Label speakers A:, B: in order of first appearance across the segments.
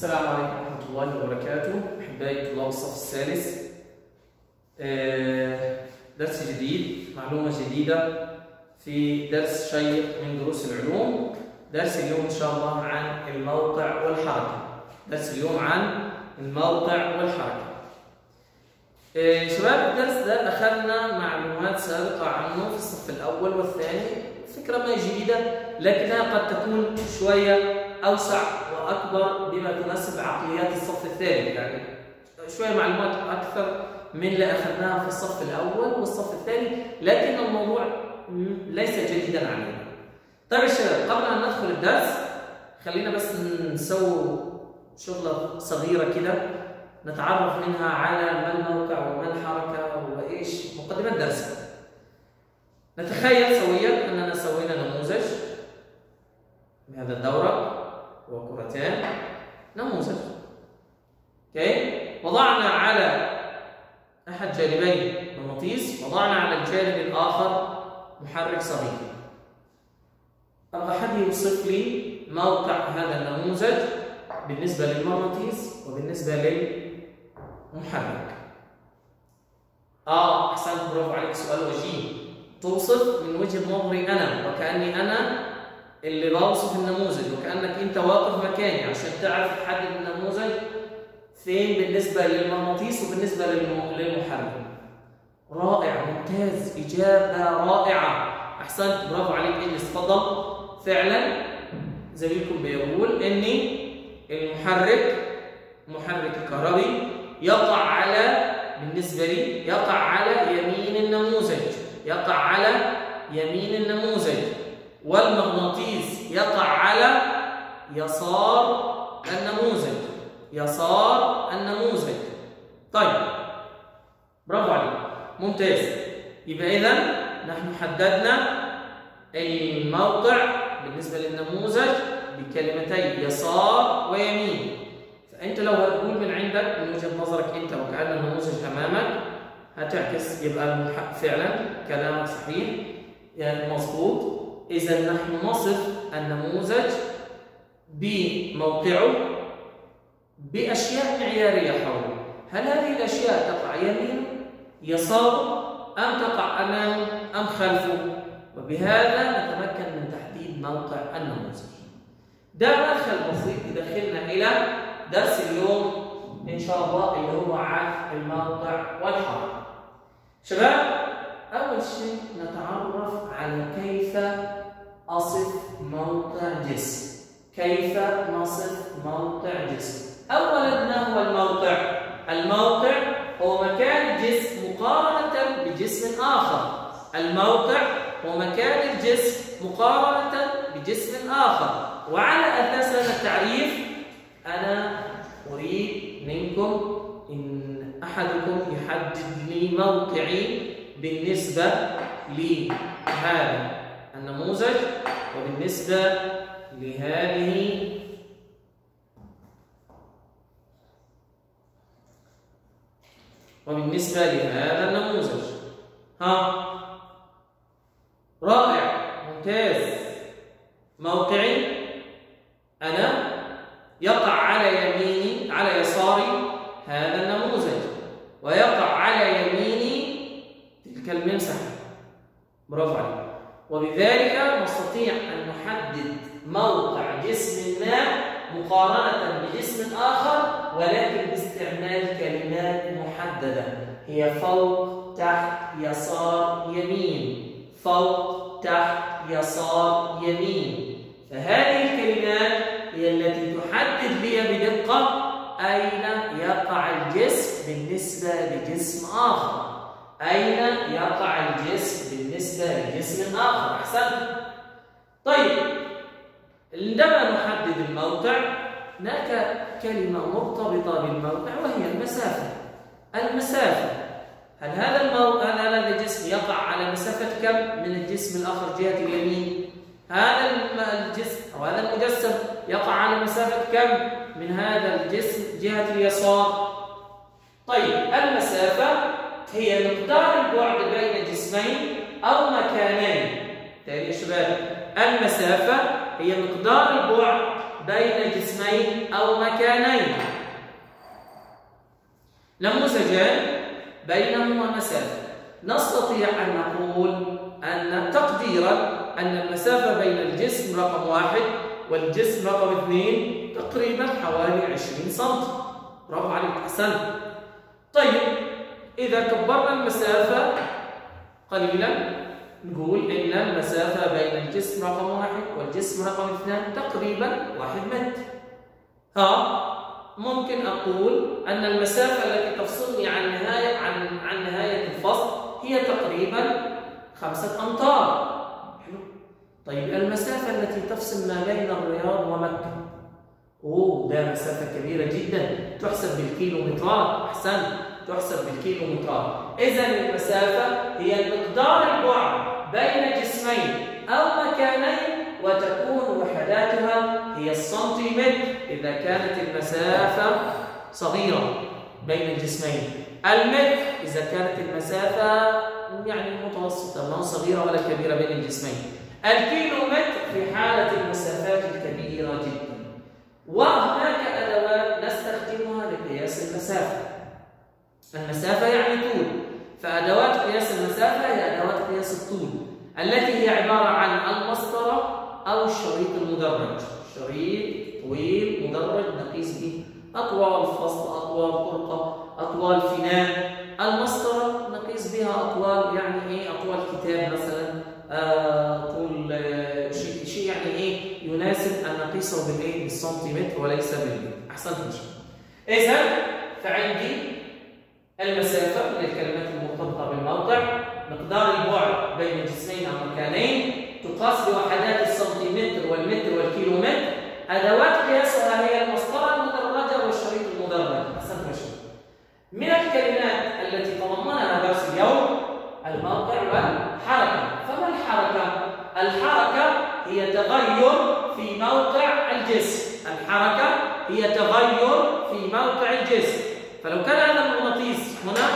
A: السلام عليكم ورحمة الله وبركاته. أحبائي طلاب الصف الثالث. آه، درس جديد معلومة جديدة في درس شيق من دروس العلوم. درس اليوم إن شاء الله عن الموقع والحركة. درس اليوم عن الموقع والحركة. آه، شباب الدرس ده أخذنا معلومات سابقة عنه في الصف الأول والثاني. فكرة ما جديدة لكنها قد تكون شوية أوسع. وأكبر بما تناسب عقليات الصف الثاني. يعني شوية معلومات أكثر من اللي أخذناها في الصف الأول والصف الثاني لكن الموضوع ليس جديدا علينا. طيب يا شباب قبل أن ندخل الدرس خلينا بس نسوي شغلة صغيرة كده نتعرف منها على ما الموقع وما الحركة وإيش مقدمة درسنا. نتخيل سويا أننا سوينا نموذج بهذا الدورة. وكرتان نموذج أوكي وضعنا على أحد جانبي المغناطيس وضعنا على الجانب الآخر محرك صغير. أبغى حد يوصف لي موقع هذا النموذج بالنسبة للمغناطيس وبالنسبة للمحرك؟ آه أحسنت برافو عليك سؤال وجيه. توصف من وجهه نظري أنا وكأني أنا اللي بوصف النموذج وكأنك أنت واقف مكاني عشان تعرف تحدد النموذج فين بالنسبة للمغناطيس وبالنسبة للمحرك. رائع ممتاز إجابة رائعة. أحسنت برافو عليك إنس تفضل. فعلا زميلكم بيقول ان المحرك المحرك الكهربي يقع على بالنسبة لي يقع على يمين النموذج. يقع على يمين النموذج. والمغناطيس يقع على يسار النموذج. يسار النموذج. طيب. برافو عليك. ممتاز. يبقى اذا نحن حددنا الموقع بالنسبة للنموذج بكلمتي يسار ويمين. فأنت لو هتقول من عندك من وجهة نظرك أنت وكأن النموذج امامك هتعكس يبقى فعلا كلامك صحيح يعني مظبوط. إذا نحن نصف النموذج بموقعه بأشياء معيارية حوله. هل هذه الأشياء تقع يمين يسار أم تقع أمامه أم خلفه وبهذا نتمكن من تحديد موقع النموذج. ده مدخل بسيط يدخلنا إلى درس اليوم إن شاء الله اللي هو عن الموقع والحركة. شباب أول شيء نتعرف على كيف أصف موقع جسم؟ كيف نصف موقع جسم؟ أولا ما هو الموقع؟ الموقع هو مكان الجسم مقارنة بجسم آخر. الموقع هو مكان الجسم مقارنة بجسم آخر. وعلى أساس هذا التعريف أنا أريد منكم إن أحدكم يحدد لي موقعي بالنسبة لهذا النموذج وبالنسبة لهذه وبالنسبة لهذا النموذج. ها رائع ممتاز. موقعي أنا يقع على يميني على يساري هذا النموذج ويقع على يميني تلك الممسحة. برافو عليك. وبذلك نستطيع أن نحدد موقع جسم ما مقارنة بجسم آخر ولكن باستعمال كلمات محددة. هي فوق تحت يسار يمين. فوق تحت يسار يمين. فهذه الكلمات هي التي تحدد لي بدقة أين يقع الجسم بالنسبة لجسم آخر. أين يقع الجسم بالنسبة لجسم آخر؟ أحسنت طيب عندما نحدد الموقع هناك كلمة مرتبطة بالموقع وهي المسافة. المسافة. هل هذا الموقع هل هذا الجسم يقع على مسافة كم من الجسم الآخر جهة اليمين؟ هذا الجسم أو هذا المجسم يقع على مسافة كم من هذا الجسم جهة اليسار؟ طيب المسافة هي مقدار البعد بين جسمين أو مكانين. تاني يا شباب المسافة هي مقدار البعد بين جسمين أو مكانين. نموذجان بينهما مسافة. نستطيع أن نقول أن تقديرا أن المسافة بين الجسم رقم واحد والجسم رقم اثنين تقريبا حوالي 20 سم برافو عليك أحسنت. طيب إذا كبرنا المسافة قليلا نقول إن المسافة بين الجسم رقم واحد والجسم رقم اثنين تقريبا واحد متر. ها ممكن أقول أن المسافة التي تفصلني عن نهاية عن عن نهاية الفصل هي تقريبا خمسة أمتار. حلو. طيب المسافة التي تفصل ما بين الرياض ومكة. أوه ده مسافة كبيرة جدا. تحسب بالكيلومترات أحسن. تحسب بالكيلومترات. إذا المسافة هي مقدار البعد بين جسمين أو مكانين وتكون وحداتها هي السنتيمتر. إذا كانت المسافة صغيرة بين الجسمين. المتر إذا كانت المسافة يعني متوسطة ما صغيرة ولا كبيرة بين الجسمين. الكيلومتر في حالة المسافات الكبيرة جدا. وهناك أدوات نستخدمها لقياس المسافة. المسافة يعني طول. فأدوات قياس المسافة هي أدوات قياس الطول التي هي عبارة عن المسطرة أو الشريط المدرج. شريط طويل مدرج نقيس به. أطوال فصل أطوال طرقة أطوال فناء المسطرة نقيس بها أطوال يعني إيه؟ أطوال كتاب مثلا. آه طول آه شيء شيء يعني إيه؟ يناسب أن نقيسه بالإيه؟ بالسنتيمتر وليس بالمتر. أحسنت إن شاء الله إذا فعندي المسافة من الكلمات المرتبطة بالموقع؟ مقدار البعد بين جسمين أو مكانين تقاس بوحدات السنتيمتر والمتر والكيلومتر. أدوات قياسها هي المسطرة المدرجة والشريط المدرج. أحسنت مشهور من الكلمات التي تضمنها درس اليوم الموقع والحركة. فما الحركة؟ الحركة هي تغير في موقع الجسم. الحركة هي تغير في موقع الجسم. فلو كان هذا هنا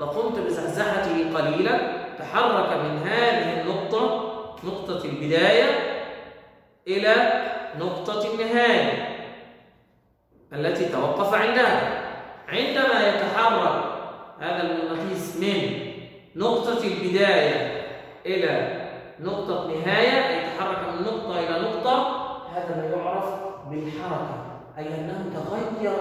A: وقمت بزحزحته قليلا تحرك من هذه النقطة نقطة البداية إلى نقطة النهاية التي توقف عندها. عندما يتحرك هذا المغناطيس من نقطة البداية إلى نقطة نهاية يتحرك من نقطة إلى نقطة هذا ما يعرف بالحركة أي أنه تغير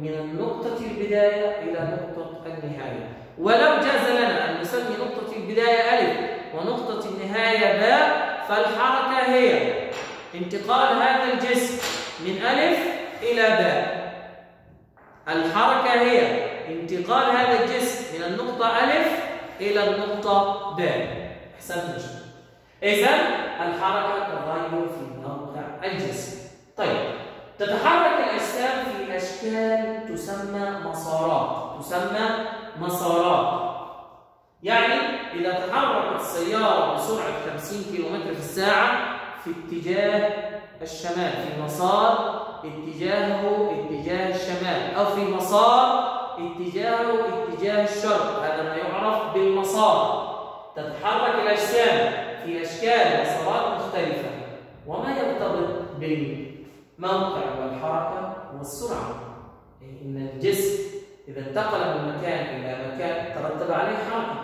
A: من النقطة البداية إلى نقطة النهاية. ولو جاز لنا أن نسمي نقطة البداية ألف ونقطة النهاية باء فالحركة هي انتقال هذا الجسم من ألف إلى باء. الحركة هي انتقال هذا الجسم من النقطة ألف إلى النقطة باء. أحسنت إذا الحركة تغير في موقع الجسم. طيب. تتحرك الأجسام في أشكال تسمى مسارات تسمى مسارات. يعني إذا تحركت السيارة بسرعة 50 كم في الساعة في اتجاه الشمال في مسار اتجاهه اتجاه الشمال أو في مسار اتجاهه اتجاه الشرق. هذا ما يعرف بالمسار. تتحرك الأجسام في أشكال مسارات مختلفة. وما يرتبط بالموقع والحركة والسرعة إن الجسم إذا انتقل من مكان إلى مكان ترتب عليه حركة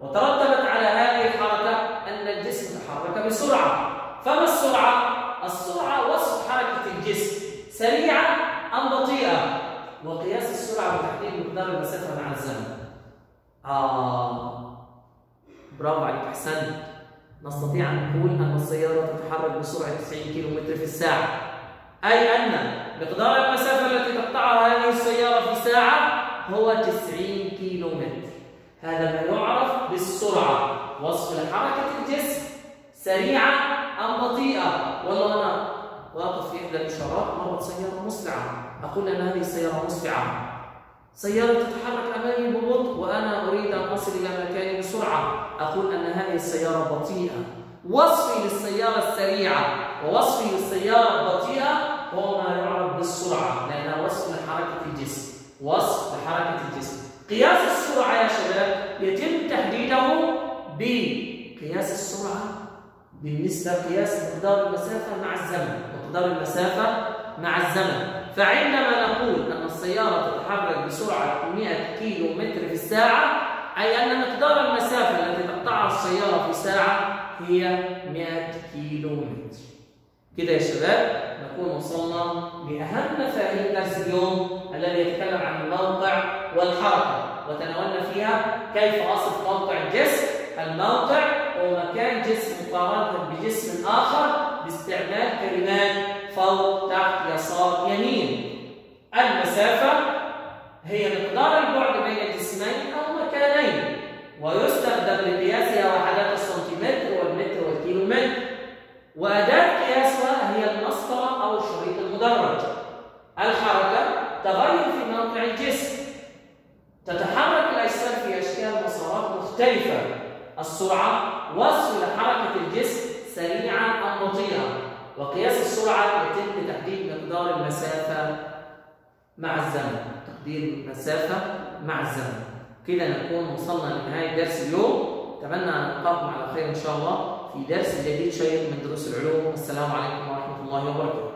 A: وترتبت على هذه الحركة أن الجسم تحرك بسرعة فما السرعة؟ السرعة وصف حركة الجسم سريعة أم بطيئة؟ وقياس السرعة وتحديد مقدار المسافة مع الزمن. آه برافو عليك أحسنت. نستطيع أن نقول أن السيارة تتحرك بسرعة 90 كم في الساعة. أي أن مقدار المسافة التي تقطعها هذه السيارة في ساعة هو 90 كيلو متر. هذا ما يعرف بالسرعة. وصف لحركة الجسم سريعة أم بطيئة؟ والله أنا واقف في إحدى الإشارات مرت سيارة مسرعة أقول أن هذه السيارة مسرعة سيارة تتحرك أمامي ببطء وأنا أريد أن أصل إلى مكاني بسرعة. أقول أن هذه السيارة بطيئة. وصفي للسيارة السريعة. ووصفي للسيارة البطيئة هو ما يعرف بالسرعة. لأنها وصف لحركة الجسم وصف لحركة الجسم. قياس السرعة يا شباب يتم تحديده بقياس السرعة بالنسبة قياس مقدار المسافة مع الزمن مقدار المسافة مع الزمن. فعندما نقول أن السيارة تتحرك بسرعة 100 كيلو متر في الساعة أي أن مقدار المسافة التي تقطعها السيارة في ساعة هي 100 كيلو متر كده يا شباب نكون وصلنا لأهم مفاهيم درس اليوم الذي يتكلم عن الموقع والحركة وتناولنا فيها كيف أصف موقع الجسم الموقع هو مكان جسم مقارنة بجسم آخر باستعمال كلمات فوق تحت يسار يمين. المسافة هي مقدار البعد بين الجسمين أو مكانين ويستخدم لقياسها وحدات السنتيمتر والمتر والكيلومتر وأداة قياسها هي المسطرة أو الشريط المدرج الحركة تغير في موقع الجسم تتحرك الأجسام في أشكال مسارات مختلفة السرعة وصف لحركة الجسم سريعة أم بطيئة وقياس السرعة يتم تحديد مقدار المسافة مع الزمن. تقدير المسافة مع الزمن. كده نكون وصلنا لنهاية درس اليوم. أتمنى أن نلقاكم على خير إن شاء الله في درس جديد شيق من دروس العلوم. والسلام عليكم ورحمة الله وبركاته.